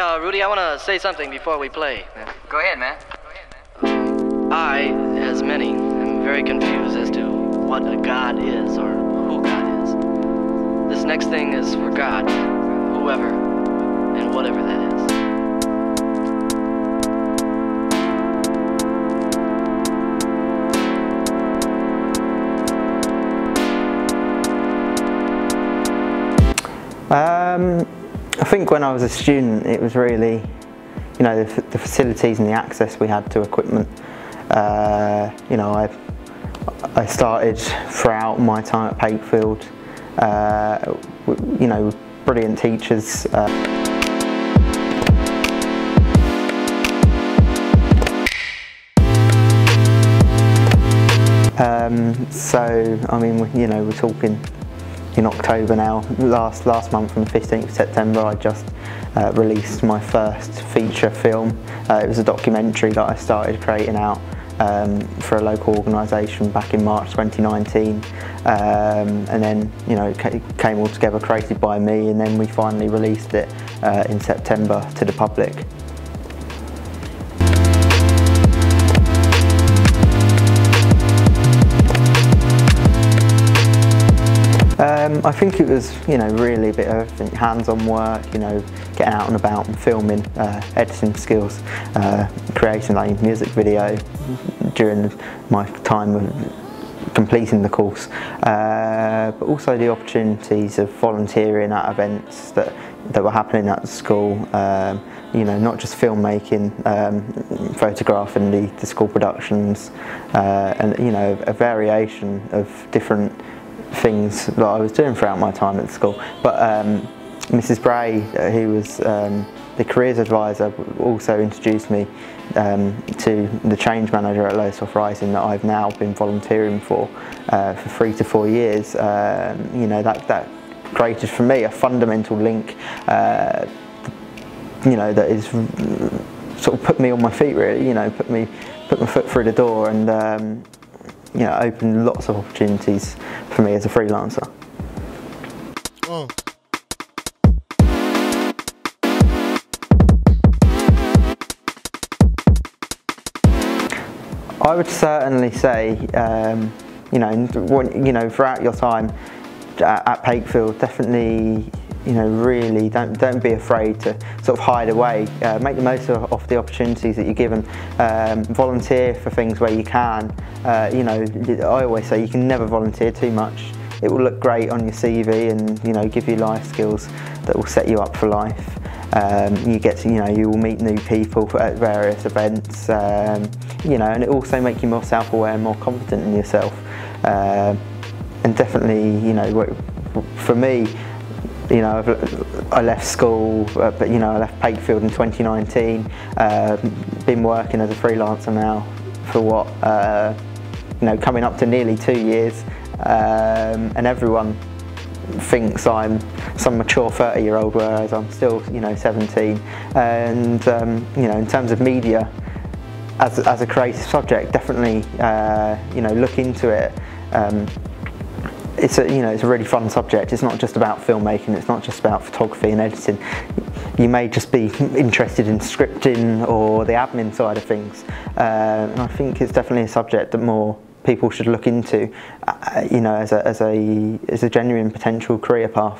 Uh, Rudy, I want to say something before we play. Go ahead, man. I, as many, am very confused as to what a God is or who God is. This next thing is for God, whoever and whatever that is. Um, I think when I was a student, it was really, you know, the, the facilities and the access we had to equipment. Uh, you know, I I started throughout my time at Pakefield. Uh, you know, brilliant teachers. Uh, Um, so, I mean, you know, we're talking in October now. Last last month, on the 15th of September, I just uh, released my first feature film. Uh, it was a documentary that I started creating out um, for a local organisation back in March 2019, um, and then you know it came all together, created by me, and then we finally released it uh, in September to the public. I think it was, you know, really a bit of hands-on work, you know, getting out and about and filming, uh, editing skills, uh, creating a music video during my time of completing the course, uh, but also the opportunities of volunteering at events that, that were happening at school, um, you know, not just filmmaking, um, photographing the, the school productions, uh, and, you know, a variation of different things that I was doing throughout my time at school. But um, Mrs. Bray, uh, who was um, the careers advisor, also introduced me um, to the change manager at Lowestoft Rising that I've now been volunteering for uh, for three to four years. Um, you know that that created for me a fundamental link. Uh, you know that is sort of put me on my feet really. You know, put me put my foot through the door and. Um, you know, opened lots of opportunities for me as a freelancer. Uh. I would certainly say, um, you know, you know, throughout your time at, at Pakefield, definitely, you know, really don't don't be afraid to sort of hide away. Uh, make the most of, of the opportunities that you're given. Um, volunteer for things where you can. Uh, you know, I always say you can never volunteer too much. It will look great on your CV and you know give you life skills that will set you up for life. Um, you get to, you know, you will meet new people at various events, um, you know, and it also make you more self-aware and more confident in yourself. Um, and definitely, you know, for me, you know, I've, I left school, uh, but you know, I left Pakefield in 2019. Uh, been working as a freelancer now for what, uh, you know, coming up to nearly two years, um, and everyone thinks I'm some mature 30 year old whereas I'm still you know 17 and um, you know in terms of media as, as a creative subject definitely uh, you know look into it um, it's a you know it's a really fun subject. It's not just about filmmaking it's not just about photography and editing. You may just be interested in scripting or the admin side of things. Uh, and I think it's definitely a subject that more people should look into uh, you know as a, as a as a genuine potential career path